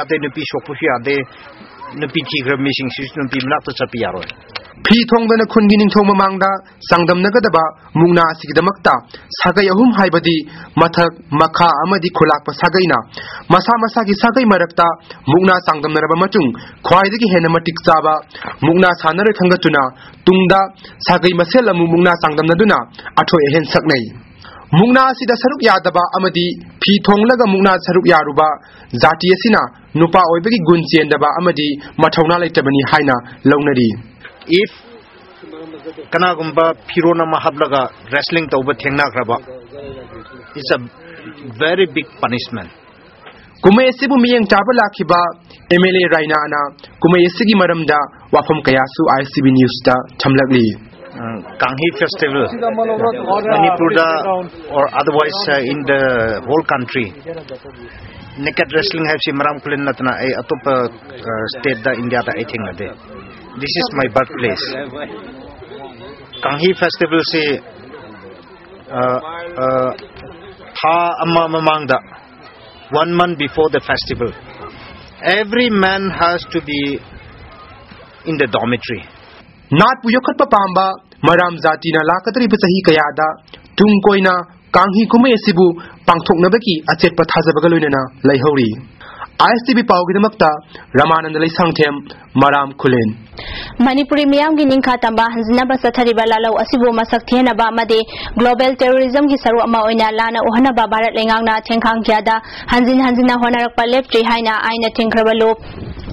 ade nupi shokpushi ade nupi chigra mishing shis nupi mlakta chapi yaroi. Phi thongdana khungining thong mamangda sangdam nagadaba mungna asigdamakta sagai ahum haibadi mathak makha amadi khulakpa sagaina masa masa ki sagai marakta mungna sangdam naraba machung khwaidagi hena matik chaba mungna sanar khanga tuna tungda sagai masela mungna sangdam naduna atho ehen saknai ꯃꯨꯛꯅꯥ ꯑꯁꯤꯗ ꯁꯔꯨꯛ ꯌꯥꯗꯕ ꯑꯃꯗꯤ ꯐꯤ ꯊꯣꯡꯂꯒ ꯃꯨꯛꯅꯥ ꯁꯔꯨꯛ ꯌꯥꯔꯨꯕ ꯖꯥꯇꯤ ꯑꯁꯤꯅ ꯅꯨꯄꯥ ꯑꯣꯏꯕꯒꯤ ꯒꯨꯟ ꯆꯦꯟꯗꯕ ꯑꯃꯗꯤ ꯃꯊꯧꯅꯥ ꯂꯩꯇꯕꯅꯤ ꯍꯥꯏꯅ ꯂꯧꯅꯔꯤ if kanagumba phirona ma hablaga wrestling tauba thengna kraba it's a very big punishment kumai asibu miyeng chaba lakhiba MLA Raina na kumai asigi maramda wafam kayasu ICB news ta thamlakli Mm, Kanghi festival Manipur or otherwise uh, in the whole country. Naked wrestling have si maram kulen natna ay atop state da India da I think ade this is my birthplace. Kanghi festival se uh, uh, tha amma mamang da one month before the festival. Every man has to be in the dormitory नाट पु योखत पाम्बा मराम जाति ना लाकतरी बचही कयादा। तुम कोइना कांही कुमे सिबु पांथोकनबकी अचेत पथाजबग लोइना लैहौरी आईएसटीबी पाउगिदमक्ता रामानंद लैसांगथेम मराम खुलेन। मणिपुरी मियाम की निंखा तंबा हंजनबा सथरिबा लालौ असिबु मसक थेनबा, मदे ग्लोबल टेररिज्म की सरु अमा ओइना लाना भारत लेंगांगना थेंखांग क्यादा हंजिन हंजिना होनारक लेप्ट्री हाइना, आइना थेंख्रबलो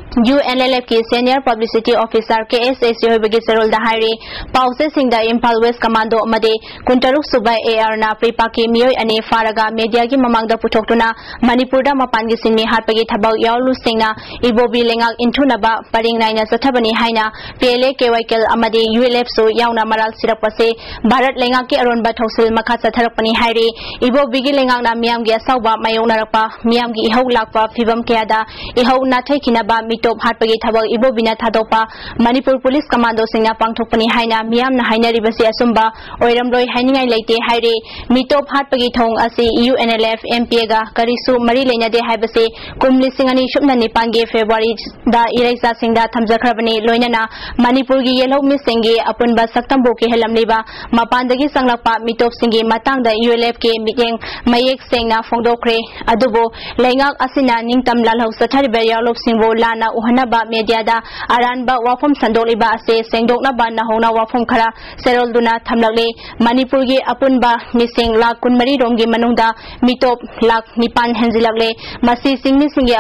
UNLF की सीनियर पब्लिसिटी ऑफिसर के एस एस होबगी सरल दहारी पाउसे सिंह द इम्फाल वेस्ट कमांडो मदे कुंटरुक सुबा एआर ना प्रिपा की मियोय अने फारगा मीडिया की ममांग द पुथोक्तुना मणिपुर द मपान की सिंह हाटपगी थबक यावलु सिंहना इबोबी लेंगाक इंथुनबा परिंग नाइना सथबनी हाइना पीएलए केवाईकेल अमदे यूएलएफ सो यावना मराल सिरपसे भारत लेंगाक की अरोनबा थौसिल मखा सथरपनी हाइरे इबोबी की लेंगाक ना मियाम की असौबा मायोनरपा मियाम की इहौ लाकपा फिबम केयादा इहौ नाथै खिनबा मिटोप हाटपगी थबक इबोबिना थादोपा मणिपुर पुलिस कमांडो सिंगना पांगथोकपनी हाइना मियामना हाइनरिबसे असुंबा ओइरमलोय हाइनिंगाय लेते हाइरे मिटोप हाटपगी थोंग असे यूएनएलएफ एमपीगा करिसु मरी लेनदे हाइबसे कुम लिसिंग अनि सुमना निपान गे फेब्रुआरी दा इराइसा सिंगदा थमजखरबनी लोइनना मणिपुर गी येलो मिसिंगे अपुनबा सक्तंबो के हेलमलेबा मपानदगी संगलपा मिटोप सिंगे मतंगदा यूएलएफ के मिटेंग मयेक सेंगना फोंदोखरे अदुबो लेंगाक असिना निंगतम लालहौ यालोप सिंगबो लाना उहनबा मीडियादा अरानबा वाफम संदोलिबा असे सेंगदोकनबा खरा सेरोलदुना थमलगले मणिपुर की अपुनबा लाख लाख निपान हेंजिलगले मसी सिंगनी सिंगे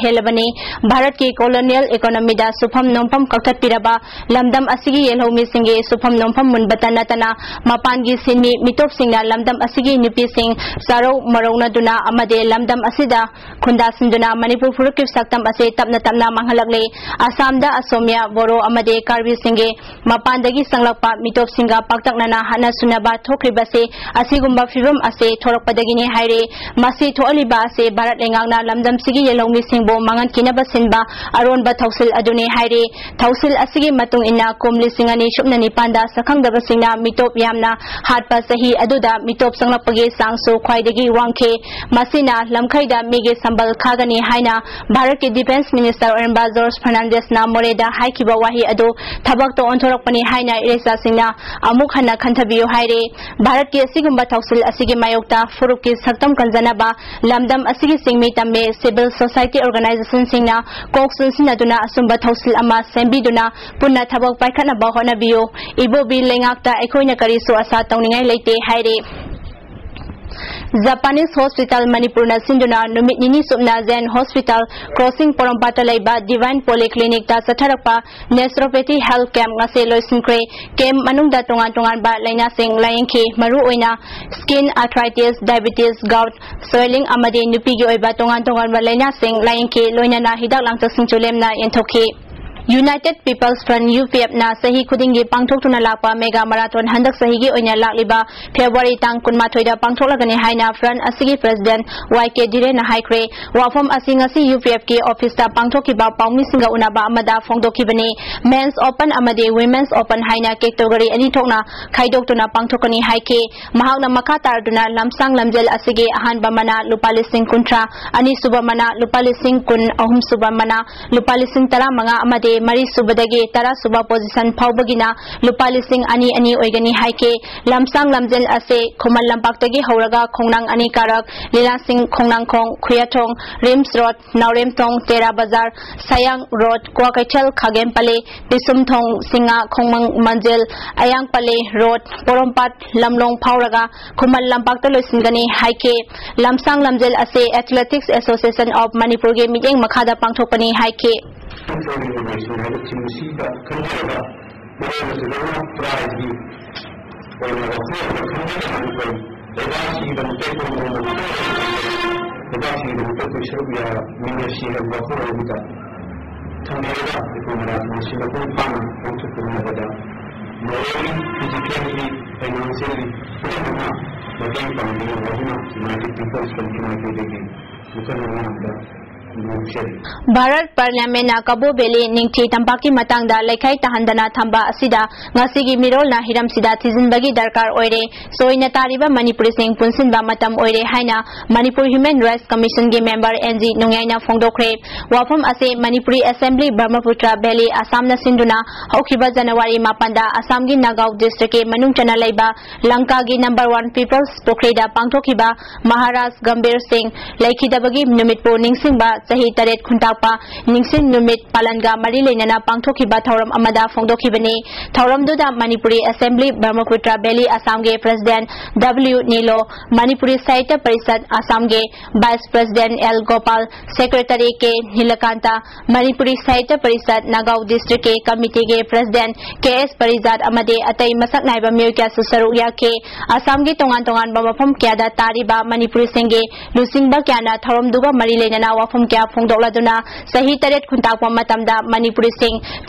हेलबने भारत की कॉलोनियल इकोनॉमीदा सुफम नोंफम कक्थपिरबा लमदम असिगी येलहो मिसिंगे सुफम नोंफम नतना मपान की सिनी मिटोप सिंगना लमदम नुपी अमदे लमदम खुंदा सिंदुना मणिपुर फुरुकिप सक्तम असे तपना तपना मंगलगले असमदा असोमिया बोरो अमदे कार्बी सिंगे मपानदगी संगलपा मिटोप सिंगा पाक्तकनना हना सुनबा थोखरिबसे असिगुम्बा फिबम असे थोरकपदगिने हाइरे मसी थोअलिबा असे भारत लेंगांगना लमदम सिगी येलौमी सिंगबो मंगन किनबा सिनबा अरोनबा थौसिल अदुने हाइरे थौसिल असिगी मतुंग इना कोमलि सिंगनी सुपना निपानदा सखंगदबा सिंगना मिटोप यामना हाटपा सही अदुदा मिटोप संगलपगे सांगसो ख्वाइदगी वांखे मसिना लमखैदा मिगे संबल खागनी हाइना भारत के डिफेंस मिनिस्टर ओरंबा जॉर्ज फर्नांडिस ना मोरेदा हाइकिबा वाही अदो थबक तो ओंथोरकपनी हाइना इरेसा सिंगना अमुक हन्ना खंथबियो हाइरे भारत के असिगुम्बा थौसिल असिगे मायोक्ता फुरुक के सक्तम कंजनबा लमदम असिगे सिंगमी तम्मे सिविल सोसाइटी ऑर्गेनाइजेशन सिंगना कोक सुनसिनदुना असुम्बा थौसिल अमा सेंबिदुना पुन्ना थबक पाइखनबा होनबियो इबोबी लेंगाक्ता अखोइना करिसो आशा तौनिंगाई लेते हाइरे Japanese Hospital Manipurna Sinduna Numit Nini Subna Zen Hospital Crossing Porompata Laiba Divine Polyclinic Ta Satarapa Nestropathy Health Camp Ngase Loisin Camp Manung Da Tungan Tungan Ba Laina Sing Laing Maru Oina Skin Arthritis Diabetes Gout Swelling Amade Nupi Gi Oiba Tungan Tungan Ba Laina Sing Laing Ki Loina Na Hidak Langta Sing Chulem Na Mega marathon handak sahi gi oina lakliba February tang kunmathoi da pangthoklagani haina front asigi president YK Dire na haikre wafam asing asi UPF ki office ta pangthoki ba paumi singa unaba amada phongdoki bani men's open amade women's open haina category ani thokna khaidoktuna pangthokani haike mahakna makha tarduna lamsang lamjel asigi ahan bamana lupa lising kuntra ani subamana lupa lising ꯍꯥꯏꯔꯦ ꯃꯔꯤꯁꯨꯕꯗꯒꯤ ꯇꯔꯥꯁꯨꯕ position ꯐꯥꯎꯕꯒꯤꯅ ꯂꯨꯄꯥ ꯂꯤꯁꯤꯡ ꯑꯅꯤ ꯑꯅꯤ ꯑꯣꯏꯒꯅꯤ ꯍꯥꯏꯈꯤ ꯂꯝꯁꯥꯡ ꯂꯝꯖꯦꯜ ꯑꯁꯤ ꯈꯨꯃꯟ ꯂꯝꯄꯥꯛꯇꯒꯤ ꯍꯧꯔꯒ ꯈꯣꯡꯅꯥꯡ ꯑꯅꯤ ꯀꯥꯔꯛ ꯂꯤꯂꯥꯁꯤꯡ ꯈꯣꯡꯅꯥꯡꯈꯣꯡ ꯈꯨꯌꯥꯊꯣꯡ ꯔꯤꯝꯁ ꯔꯣꯗ ꯅꯥꯎꯔꯦꯝꯊꯣꯡ ꯇꯦꯔꯥ ꯕꯖꯥꯔ ꯁꯌꯥꯡ ꯔꯣꯗ ꯀ꯭ꯋꯥꯀꯩꯊꯦꯜ ꯈꯥꯒꯦꯝꯄꯜꯂꯤ ꯄꯤꯁꯨꯝꯊꯣꯡ ꯁꯤꯡꯉꯥ ꯈꯣꯡꯃꯪ ꯃꯟꯖꯦꯜ ꯑꯌꯥꯡꯄꯜꯂꯤ ꯔꯣꯗ ꯄꯣꯔꯣꯝꯄꯥꯠ ꯂꯝꯂꯣꯡ ꯐꯥꯎꯔꯒ ꯈꯨꯃꯟ ꯂꯝꯄꯥꯛꯇ ꯂꯣꯏꯁꯤꯟꯒꯅꯤ ꯍꯥꯏꯈꯤ ꯂꯝꯁꯥꯡ ꯂꯝꯖꯦꯜ ꯑꯁꯤ ꯑꯦꯊꯂꯦꯇꯤꯛꯁ ꯑꯦꯁꯣꯁꯤꯌꯦꯁꯟ ꯑꯣꯐ ꯃꯅꯤꯄꯨꯔꯒꯤ ꯃꯤꯠꯌꯦꯡ ꯃꯈꯥꯗ ꯄꯥꯡꯊꯣꯛꯄꯅꯤ ꯍꯥꯏꯈꯤ 一つの人生の歴史に進化、考えれば、我々の世代のプライズに、我々は政府の考えの中に、レバーシーが無敵のものを持っている。レバーシーが無敵の人々や、みんな支援が心を見た。考えれば、エコマラーズの進学のファンを持っているのだ。もうより、フィジカルに、エナンセルに、それもまあ、また一般の人間は今、United People's Country の経験に、向かうものだ。भारत पार्लियामें कबो बेली निथी तंबा की लेखा तहदना थम्बासी मरोल हिरम सिजनब दरकार ओर सोने तारीब मनपुरी पुनब है मनपुर ह्यूमें राइट कमीशन की मेंबर एन जी नुयाई फोदे वफम अस मनपुरी असेंबली ब्रह्मपुत्र बेली असम सिंधुना। जनवरी मापन असम की नगाव डिस्ट्रिक मूंगनाब लंका की नंबर वन पीपल्स पोखरीद पाठ महाराज गंभीर सिंह। लेखीदी निपू निब चही तरह खुंटापा निशी पालन मरी लेना पाथोखी मनपुरी असेंबली, ब्रह्मपुत्र बेली असम के प्रेसिडेंट डब्ल्यू नीलो मनपुरी साहित्य पिषद असम के vice president L. Gopal, secretary K Nilakanta Manipuri साहित्य पिषद नगाव डिस्ट्री के कमिटी के प्रेसिडेंट के एस परिजाद अत मसक नाइब मई क्या सरुक ये असम के तोान तोान मौम क्या मनपुरी लुसिंब क्या मरी लेना वफम क्या सही तरह खुद मनपुरी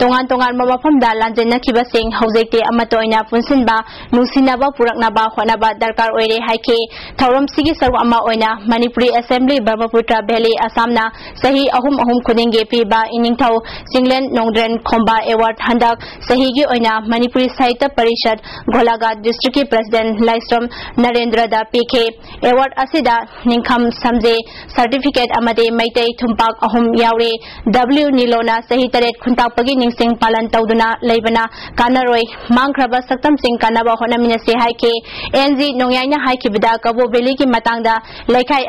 तोान तोान मौम लाजनते पुरक्ना हम दरकार थौम से सरुक मनपुरी असेंबली ब्रह्मपुत्र भैली असम सही अहम अहम खुदे पीब इनिथौ सिंगलैंड नोद्रेन खोबा एवर्ड हंडक सही मनपुरी साहित्य परिषद गोलाघाट डिस्ट्रिक प्रेसीडेंट लाइसम नरेंद्र पीखे एवर्ड अखम समझे सर्टिफिकेट मैत thumpak ahum yaure w nilona sahi taret khuntak pagi ningsing palan tawduna leibana kanaroi mangkraba saktam sing kanaba honamina se haike nz nongyaina haike bida kabo beli ki matangda lekhai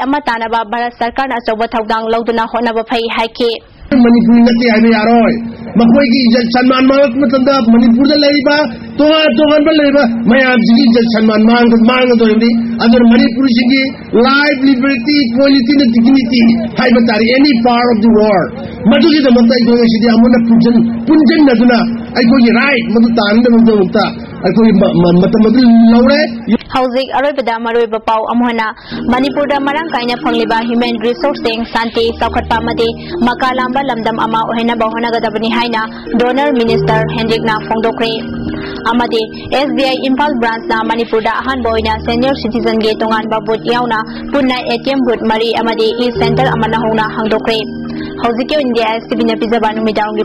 Manipur मकई की इज़्ज़त सम्मान मांग मतलब मणिपुर लेबा तो तोहन पर लेबा मैं आप जी इज़्ज़त सम्मान मांग मांग दो अगर मणिपुर की लाइफ लिबर्टी क्वालिटी ने डिग्निटी है बतारी any part of the world मधु की दमता इधर से दिया मुन्ना पुंजन पुंजन ना दुना ऐ कोई राइट मधु तान की अमुना की हौजिक अरोइबदा मरोइबा पाउ अमहना मणिपुर शांति मदे मकालांबा लमदम डोनर मिनिस्टर हेनरिकना da ahan boina senior citizen ge tongan ba bot yauna punna ATM bot mari amade e center amana hona hangdokre hojike India STB na pizza banu midang ge